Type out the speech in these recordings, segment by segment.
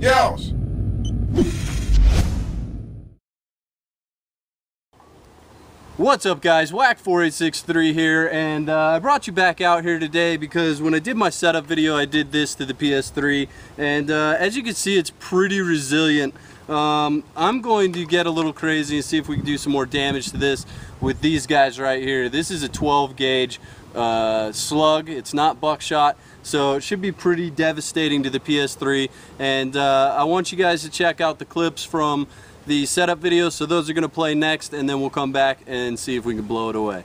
Yells. What's up guys, Wak4863 here and uh, I brought you back out here today because when I did my setup video I did this to the PS3 and uh, as you can see it's pretty resilient. Um, I'm going to get a little crazy and see if we can do some more damage to this with these guys right here. This is a 12 gauge uh, slug, it's not buckshot so it should be pretty devastating to the PS3 and uh, I want you guys to check out the clips from the setup videos, So those are going to play next and then we'll come back and see if we can blow it away.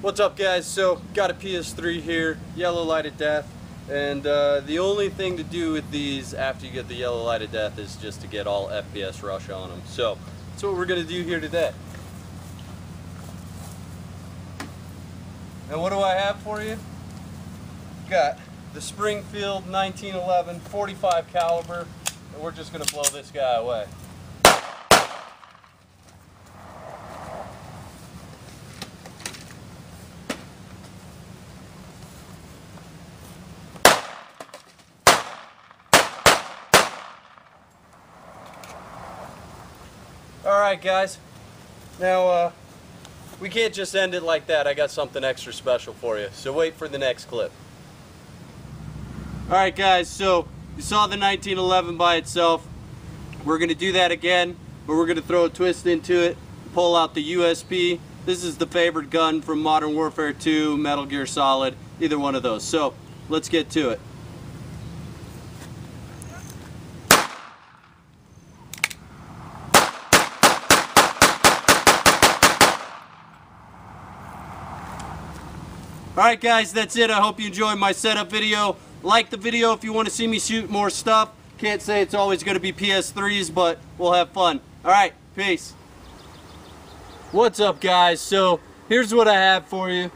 What's up guys? So got a PS3 here, yellow light of death. And uh, the only thing to do with these after you get the yellow light of death is just to get all FPS rush on them. So that's what we're going to do here today. And what do I have for you? Got the Springfield 1911 45 caliber and we're just going to blow this guy away. Alright guys, now uh, we can't just end it like that. I got something extra special for you, so wait for the next clip. Alright guys, so you saw the 1911 by itself. We're going to do that again, but we're going to throw a twist into it, pull out the USP. This is the favorite gun from Modern Warfare 2, Metal Gear Solid, either one of those. So let's get to it. Alright guys, that's it. I hope you enjoyed my setup video. Like the video if you want to see me shoot more stuff. Can't say it's always going to be PS3s, but we'll have fun. Alright, peace. What's up guys? So here's what I have for you.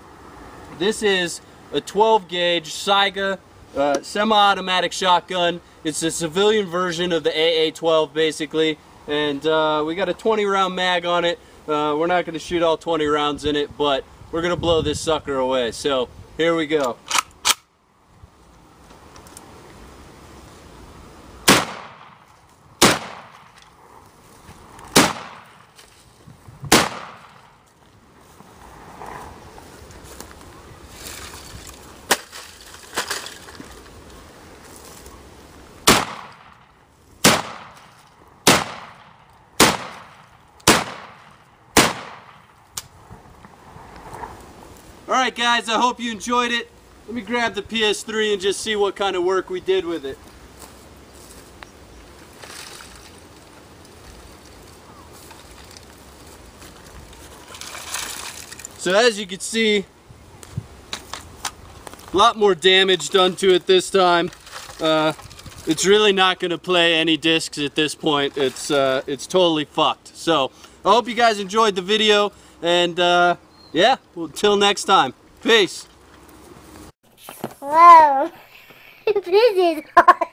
This is a 12 gauge Saiga uh, semi-automatic shotgun. It's a civilian version of the AA-12 basically. And uh, we got a 20 round mag on it. Uh, we're not going to shoot all 20 rounds in it, but we're going to blow this sucker away. So here we go. Alright guys, I hope you enjoyed it. Let me grab the PS3 and just see what kind of work we did with it. So as you can see, a lot more damage done to it this time. Uh, it's really not going to play any discs at this point. It's, uh, it's totally fucked. So I hope you guys enjoyed the video and uh, yeah, well, until next time. Peace. Whoa. this is hard.